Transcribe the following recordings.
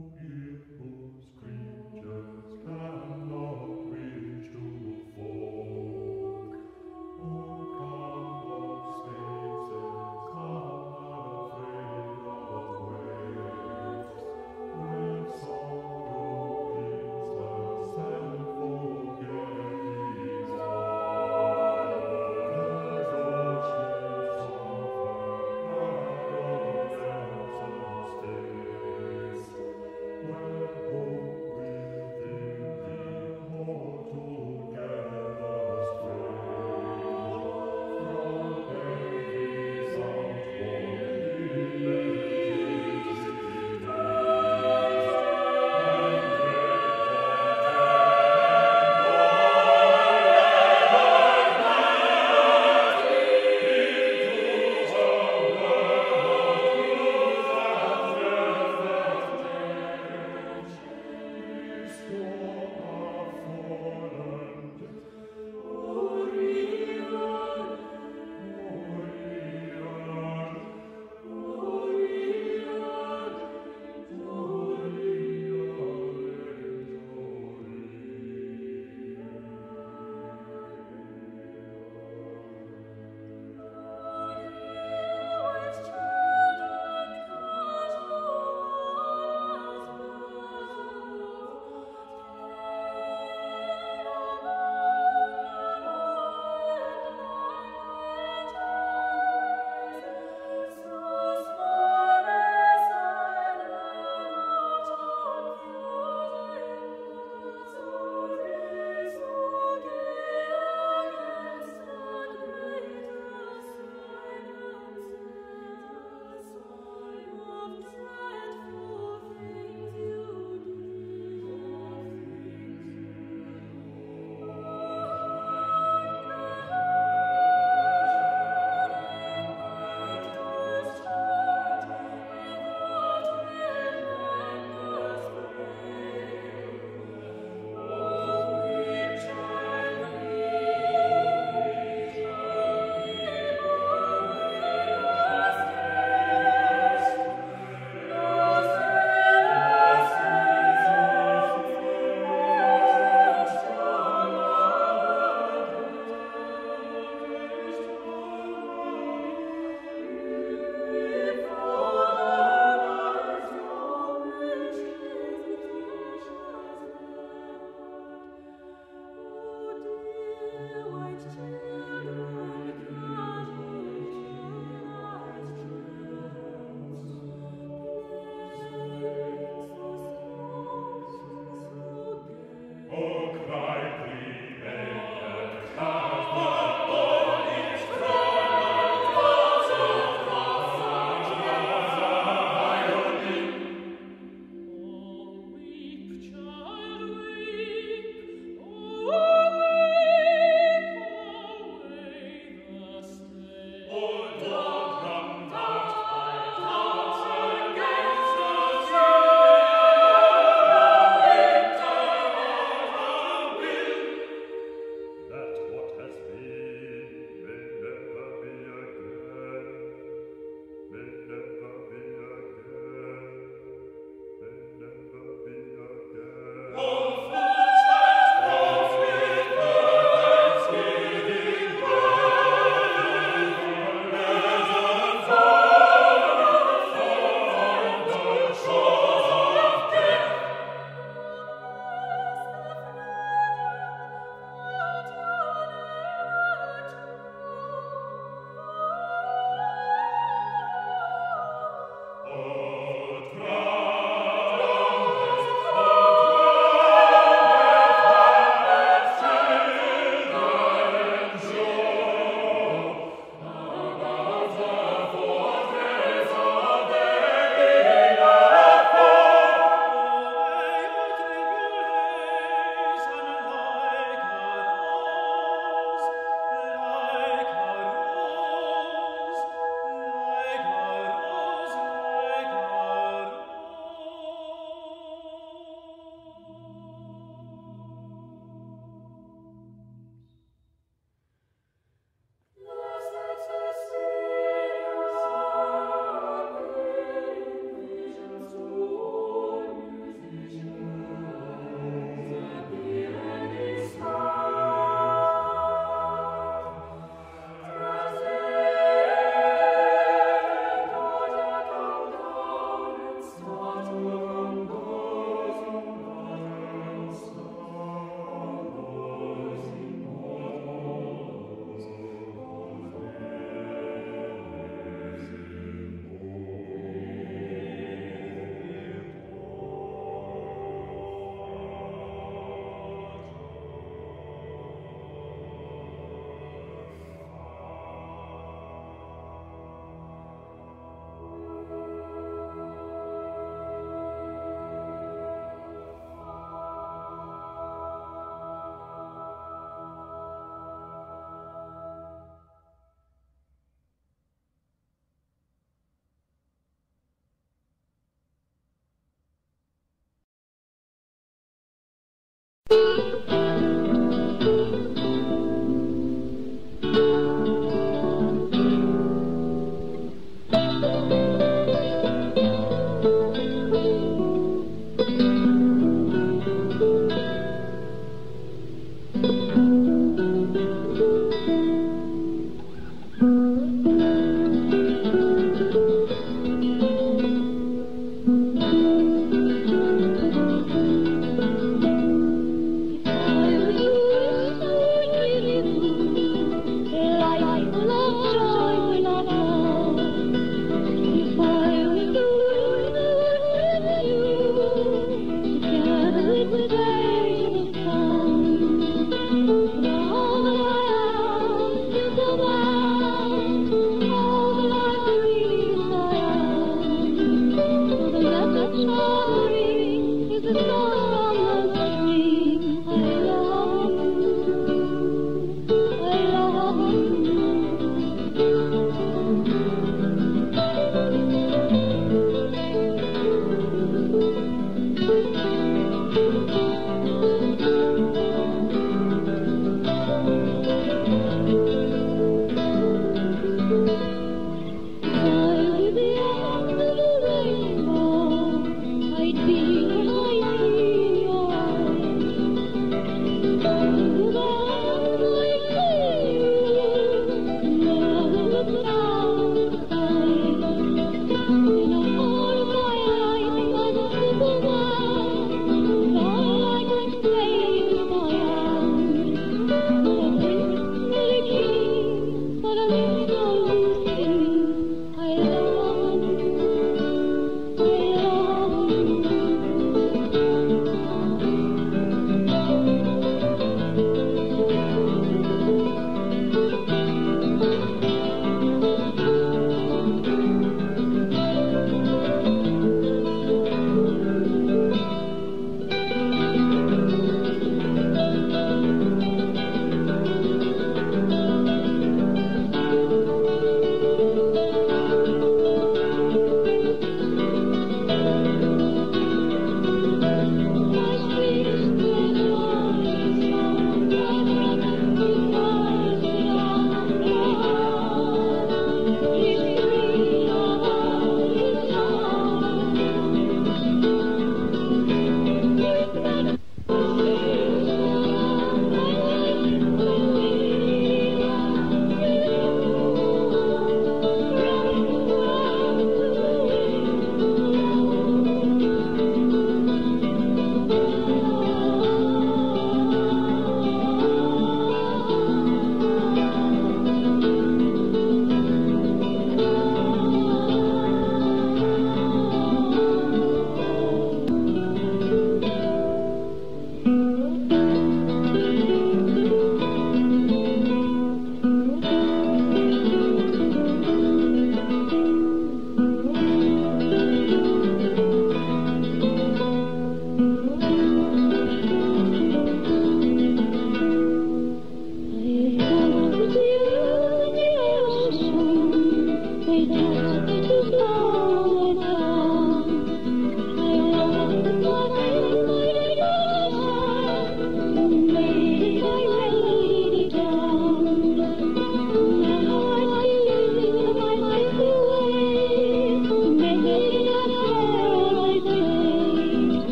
holy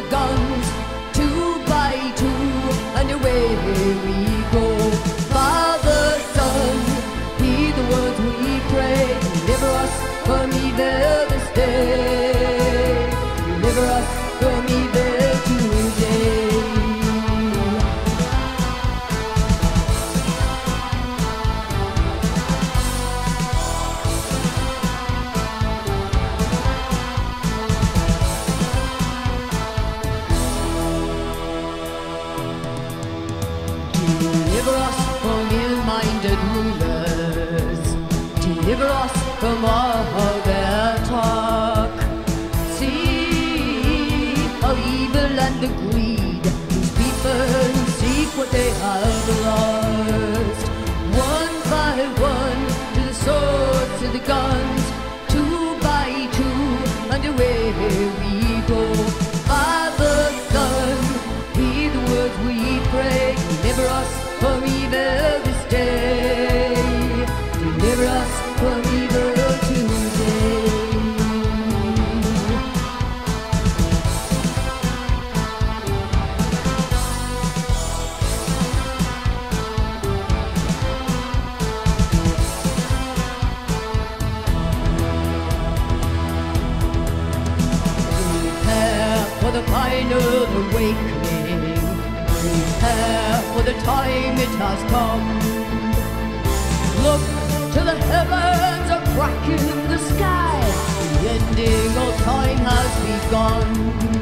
the guns, two by two, and away we go. has come. Look to the heavens, a crack in the sky. The ending of time has begun.